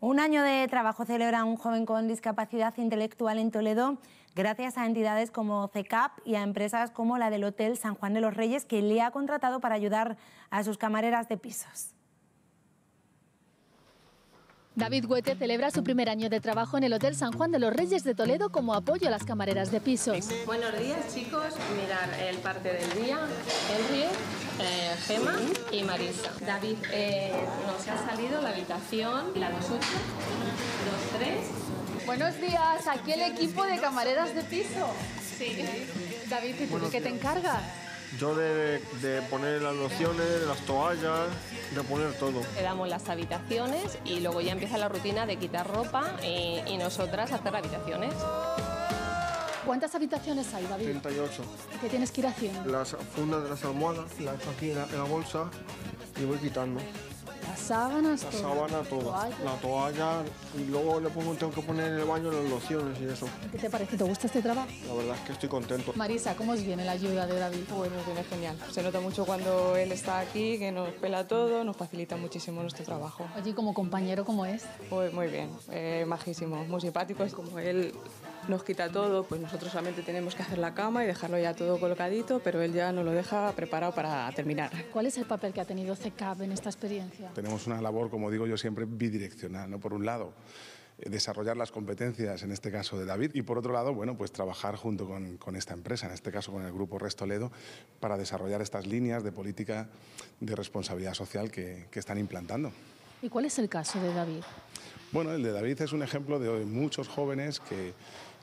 Un año de trabajo celebra un joven con discapacidad intelectual en Toledo gracias a entidades como CECAP y a empresas como la del Hotel San Juan de los Reyes que le ha contratado para ayudar a sus camareras de pisos. David Huete celebra su primer año de trabajo en el Hotel San Juan de los Reyes de Toledo como apoyo a las camareras de pisos. Buenos días chicos, mirad el parte del día, Henry, eh, Gema y Marisa. David, eh, nos ha salido la habitación, la 28, 23. Buenos días, aquí el equipo de camareras de piso. Sí. David, ¿y tú de qué te encargas? Yo de, de poner las lociones, las toallas, de poner todo. Le damos las habitaciones y luego ya empieza la rutina de quitar ropa y, y nosotras hacer habitaciones. ¿Cuántas habitaciones hay, David? 38. ¿Qué tienes que ir haciendo? Las fundas de las almohadas, las aquí en la, en la bolsa y voy quitando. Las sábanas, La todo. sábana, todo. Toalla. La toalla y luego le pongo, tengo que poner en el baño las lociones y eso. ¿Qué te parece? ¿Te gusta este trabajo? La verdad es que estoy contento. Marisa, ¿cómo os viene la ayuda de David? Pues nos viene genial. Se nota mucho cuando él está aquí, que nos pela todo, nos facilita muchísimo nuestro trabajo. Oye, como compañero, ¿cómo es? Pues muy bien, eh, majísimo, muy simpático. Es como él nos quita todo, pues nosotros solamente tenemos que hacer la cama y dejarlo ya todo colocadito, pero él ya nos lo deja preparado para terminar. ¿Cuál es el papel que ha tenido CECAP en esta experiencia? Tenemos una labor, como digo yo siempre, bidireccional. ¿no? Por un lado, eh, desarrollar las competencias, en este caso de David, y por otro lado, bueno, pues trabajar junto con, con esta empresa, en este caso con el Grupo Restoledo, para desarrollar estas líneas de política de responsabilidad social que, que están implantando. ¿Y cuál es el caso de David? Bueno, el de David es un ejemplo de muchos jóvenes que,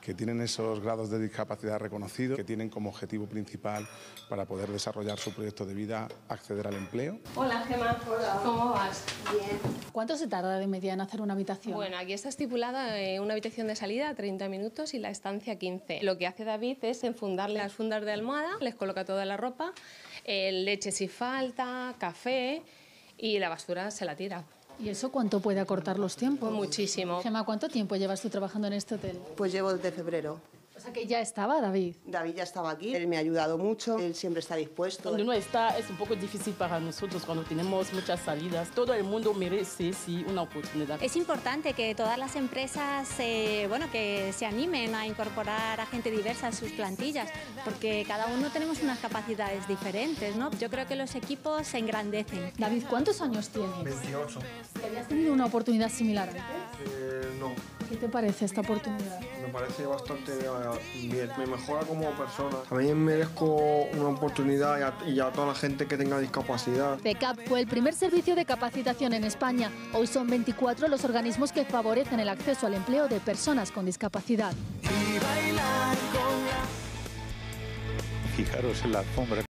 que tienen esos grados de discapacidad reconocidos, que tienen como objetivo principal para poder desarrollar su proyecto de vida acceder al empleo. Hola Gema, ¿cómo vas? ¿Cuánto se tarda de media en hacer una habitación? Bueno, aquí está estipulada eh, una habitación de salida 30 minutos y la estancia 15. Lo que hace David es enfundarle las fundas de almohada, les coloca toda la ropa, eh, leche si falta, café y la basura se la tira. ¿Y eso cuánto puede acortar los tiempos? Muchísimo. Gemma, ¿cuánto tiempo llevas tú trabajando en este hotel? Pues llevo desde febrero. Sea que ya estaba David. David ya estaba aquí, él me ha ayudado mucho, él siempre está dispuesto. Donde uno está es un poco difícil para nosotros cuando tenemos muchas salidas. Todo el mundo merece sí, una oportunidad. Es importante que todas las empresas eh, bueno, que se animen a incorporar a gente diversa a sus plantillas, porque cada uno tenemos unas capacidades diferentes. ¿no? Yo creo que los equipos se engrandecen. David, ¿cuántos años tienes? 28. ¿Habías tenido una oportunidad similar antes? Eh, no, ¿Qué te parece esta oportunidad? me parece bastante bien. Me mejora como persona. También merezco una oportunidad y a, y a toda la gente que tenga discapacidad. CECAP fue el primer servicio de capacitación en España. Hoy son 24 los organismos que favorecen el acceso al empleo de personas con discapacidad. Fijaros en la alfombra